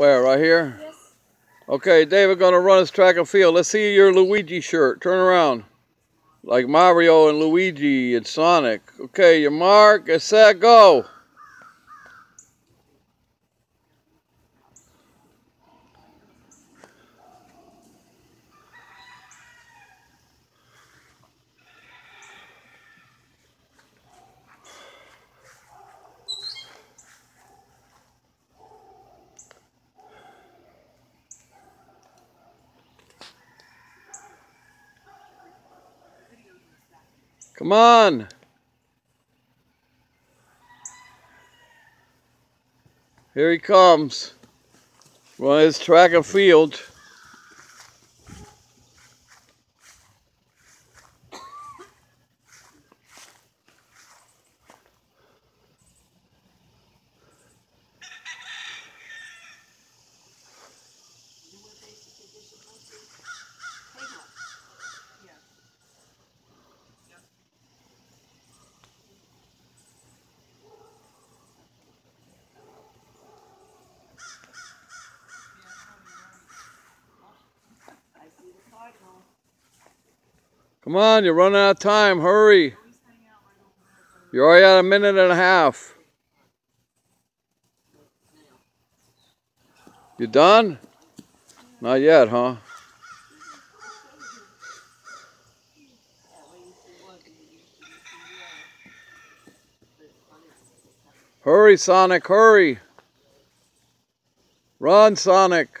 Where, right here? Yes. Okay, David gonna run his track and field. Let's see your Luigi shirt. Turn around. Like Mario and Luigi and Sonic. Okay, your mark, get set, go. Come on. Here he comes. Run his track and field. Come on, you're running out of time. Hurry. You're already at a minute and a half. You done? Not yet, huh? Hurry, Sonic, hurry. Run, Sonic.